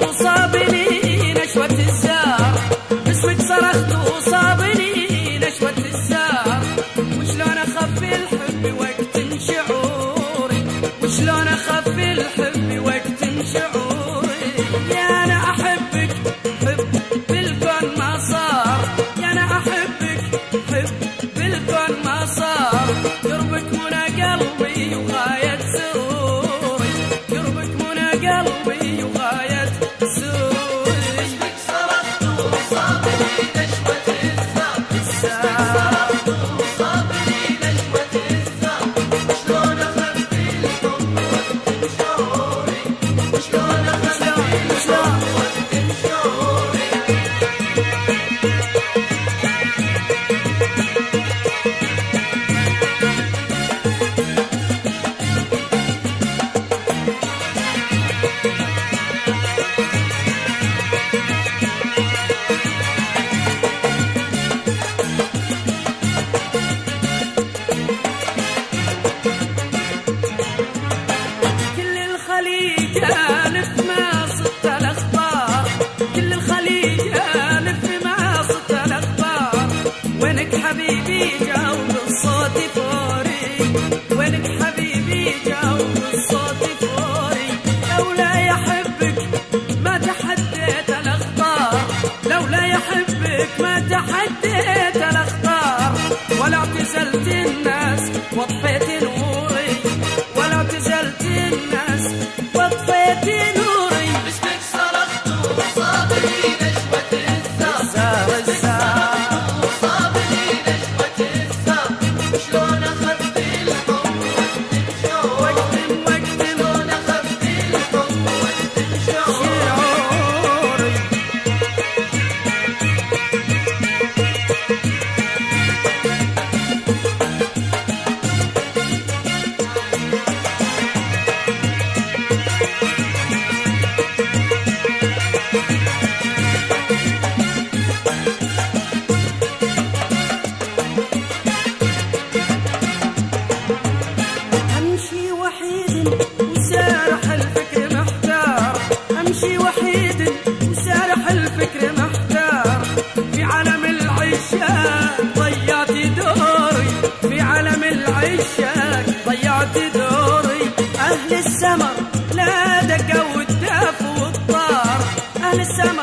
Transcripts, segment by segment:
tu sabes حبيبي؟ جاوب صوتي wanna وسارح الفكر محتار. أمشي وحيد وسارح الفكر محتار. في عالم العشاق ضيعت دوري. في عالم العشاق ضيعت دوري. أهل السما لا دقوا الداف والطار أهل السما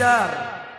pensar.